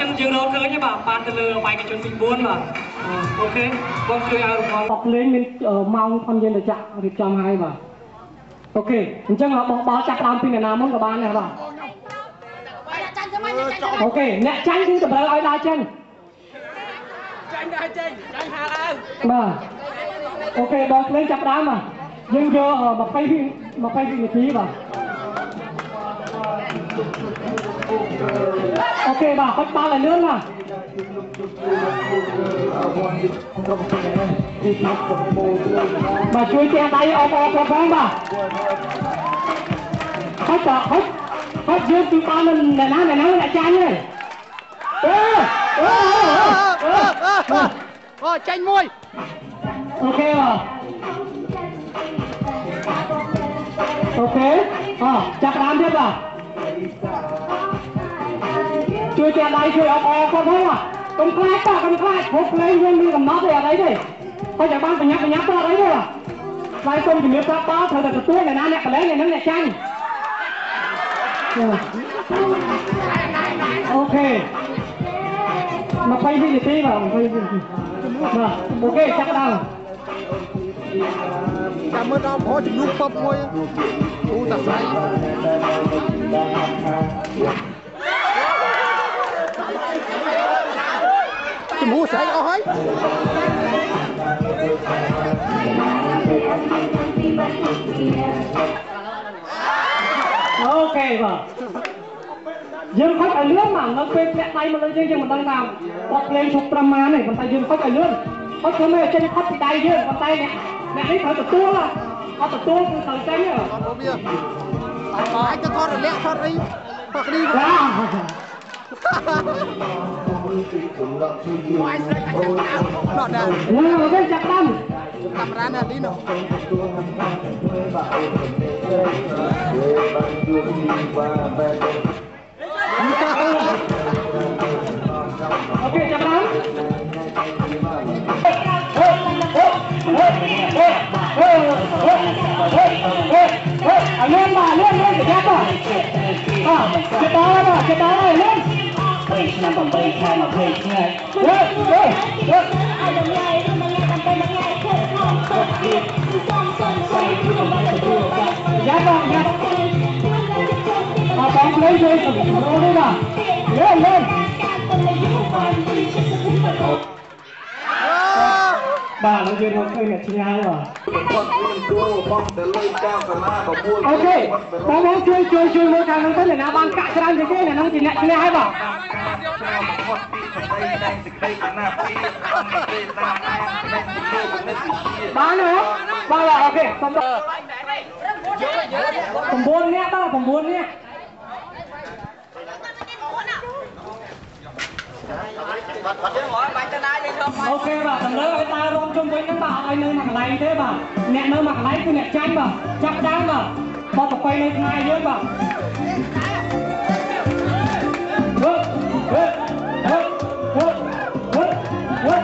ចឹងយើងរកឃើញទេបាទបានទៅលើបេក្ខជនទី4បាទអូខេបងជួយឲ្យរំលងបបលេងមានម៉ោងផងយើងទៅចាក់រៀបចំឲ្យបាទអូខេអញ្ចឹងបោះបាល់ចាប់ដើមពីអ្នកណាមុនក៏បានដែរបាទអូខេអ្នកចាញ់គឺតម្រូវឲ្យដើរចេញចាញ់ដែរចេញចាញ់ហាលអើបាទអូខេបងភ្លេងចាប់ដើមបាទយើងយក20វិ20វិនាទីបាទ ok bà bắt ba lần nữa mà bà chui che tay ôm ôm con con bà? Hết rồi hết hết dương từ ba lần này ná này ná là cha như này Ơ, ơ, ơ, ơ, ơ, tranh môi. Ok bà. ok à chặt đám tiếp à កណាអ្នកណាអ្នកចាញ់ទេអឺអឺអឺអូចាញ់មួយអូខេបាទអូខេអចាប់ដើមទៀតបាទជួយទះដៃជួយអបអបផងបាទកុំខ្លាចបាទកុំខ្លាចព្រោះភ្លេងយើងមានកំណត់ទេអត់អីទេហើយចាំបានបញ្ញាប់បញ្ញាប់ទៅអត់អីទេបាទស្វែងគុំជំរាបប្រាប់តត្រូវតែទទួលអ្នកណាអ្នកកលែងអ្នកនឹងអ្នកចាញ់អូខេ20វិនាទីបាទ20វិនាទីបាទអូខេចាប់ដើមចាំមើលដល់ព្រោះជំនួសពឹបមួយគូតាស្រី ជំនួសស្រីអស់ហើយអូខេបាទយើងខុសឲ្យលឿនមកនៅពេលធ្លាក់ដៃមកលើយើងយើងមិនដឹងថាបត់ភ្លេងឈប់ត្រឹមម៉ានទេប៉ុន្តែយើងខុសឲ្យលឿនខុសខ្លួនឯងចេញខុសពីដៃយើងប៉ុន្តែអ្នកអ្នកនេះត្រូវទទួលអត់ទទួលគឺត្រូវចេញហ៎អត់មកវាអាចទៅថតរលាក់ថតរីថតរីចាមួ Oke, Oke, Ayo, siapa? ឆ្នាំ8ខែ20ថ្ងៃអើអើអើឲ្យតម្លៃរបស់អ្នកដើម្បីមួយថ្ងៃធ្វើក្នុងសុខភាពសំសំបីខ្ញុំបានទទួលបានយ៉ាបងយ៉ាបងបងប្លេងជួយសម្រួលនេះបាទយេ បាទលោកយើងមកឃើញអ្នកឆ្ងាយបាទគាត់មានគោលបងទៅលើការសាលាបបួលអូខេបងបងជួយជួយជួយមើលខាងនោះទៅអ្នកណាបានកាក់ច្រើនជាងគេអ្នកនោះជាអ្នកឈ្នះហើយបាទគាត់ពីសម្ដីតែសេចក្តីកណាពីអង្គទេតាមតែតែទៅនិតវិជាបានហ៎បាទអូខេសុំ9នាក់បាទ9នាក់ អូខេបាទតម្រូវឲ្យដើររំជុំវិញហ្នឹងបាទអត់ឲ្យនៅមួយកន្លែងទេបាទអ្នកនៅមួយកន្លែងគឺអ្នកចាញ់បាទចាប់ដើមបាទបបប្របីនៅថ្ងៃយើងបាទហឺហឺហឺហឺហឺហឺ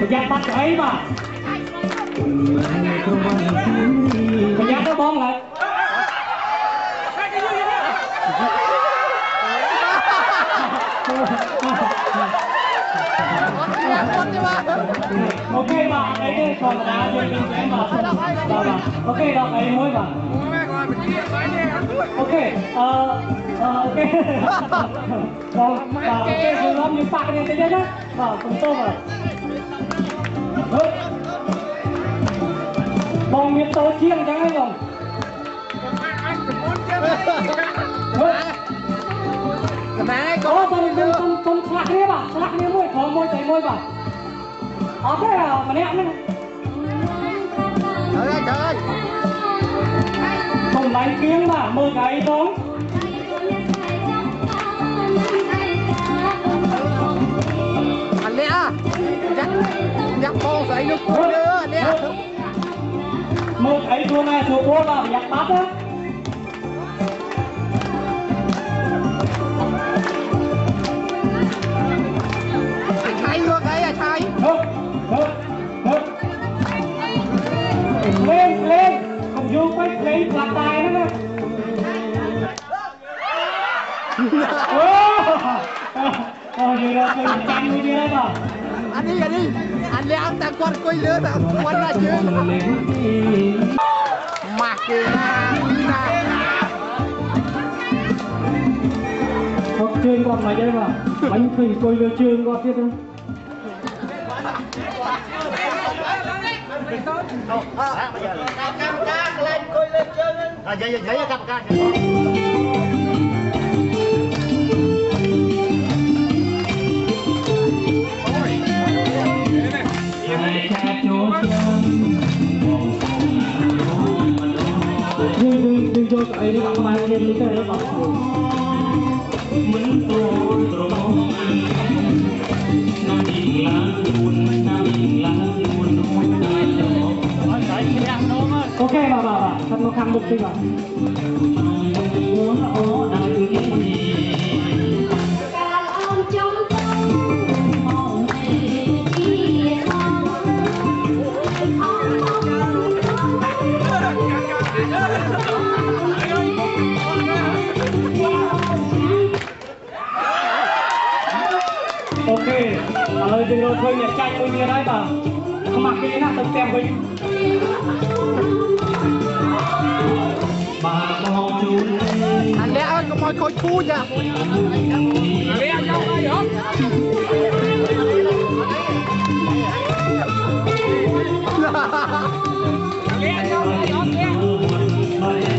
ប្រយ័ត្នបាត់អីបាទ Con giá tới bón lại ok bạn lấy cái còn đá rồi đừng em bảo ok đọc ấy thôi bạn ok ờ ok rồi ok rồi lắm những bạn này thế nhá bảo cùng tôi mà បាទអូខេអឺអូខេបងបាទអូខេយើងរំយើងប៉ាក់គ្នាតិចណាបាទសុំទោសបាទបងមានតូចជាងអញ្ចឹងហ៎បង កណាឯង អូបងយើងសុំសុំឆ្លាក់គ្នាបាទឆ្លាក់គ្នាមួយក្រុមមួយតែមួយបាទអត់ទេម្នាក់ហ្នឹង ហើយហើយ សុំឡៃគៀងបាទមើលកៅអីបង អាលាក់យ៉ាក់យ៉ាក់បងស្អីនោះគួរលើអាលាក់ cái này số bốn là phải nhặt bát á thay luôn đấy à thay được được được lên lên không vô quay lấy quạt tài nữa nè anh đi anh đi anh đi ăn ta con quay lứa ta quên ra con chơi con mày đây mà bánh thủy coi lừa chơi con tiếp đây Hãy subscribe cho kênh Ghiền Mì Gõ Để không bỏ lỡ những video hấp dẫn មេជាអមអម អូខេឥឡូវយើងរកឃើញអ្នកចាច់មួយទៀតហើយបាទខ្មាស់គេណាទៅផ្ទះវិញ anh lẽ ơi có mọi khối chui nha. lẽ nhau đây hả lẽ nhau đây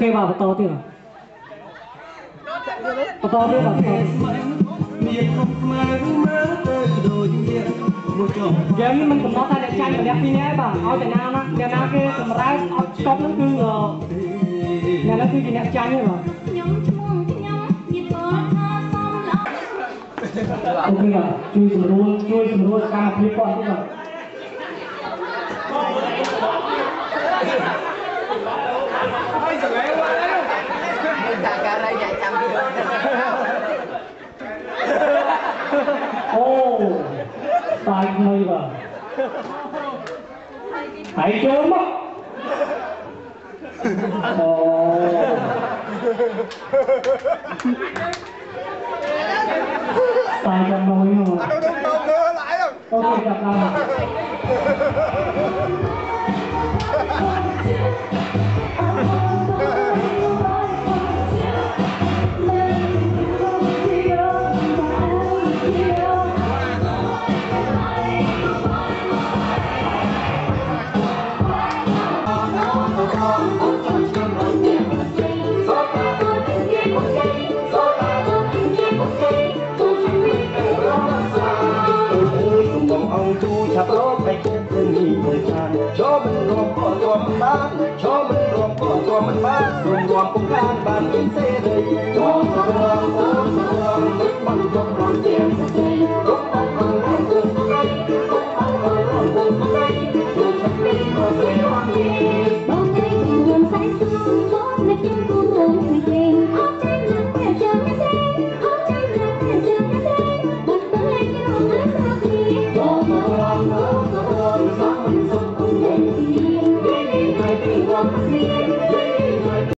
kê vào to tiếng à to tiếng à dân mình cũng có tay để trai mà đẹp như thế bà. Ở Việt Nam á Việt Nam kia cũng ra top lắm cư rồi. Nhà nó cư gì đẹp trai nữa rồi. Ok rồi chui sầm luôn chui sầm luôn ca phía con cũng rồi Minta garanya canggih. Oh, tarik lagi lah. Tarik coba. Oh. Tarik yang mau ini mà. Aduh, lại rồi. Ok, gặp. អង្គទូឆាប់រត់បែកចិត្តទៅនេះទៅខាងចូលមិនរួមក៏រួមមិនបានចូលមិនរួមក៏រួមមិនបានរួមរួមពុំខានបានមានសេរីចូលរួមរួមរួមមិនបានរួមរួមទាំងសេរីរួមបានបានរួមទាំងសេរីរួមបានបានរួមទាំងសេរីរួមបានបានរួមទាំងសេរី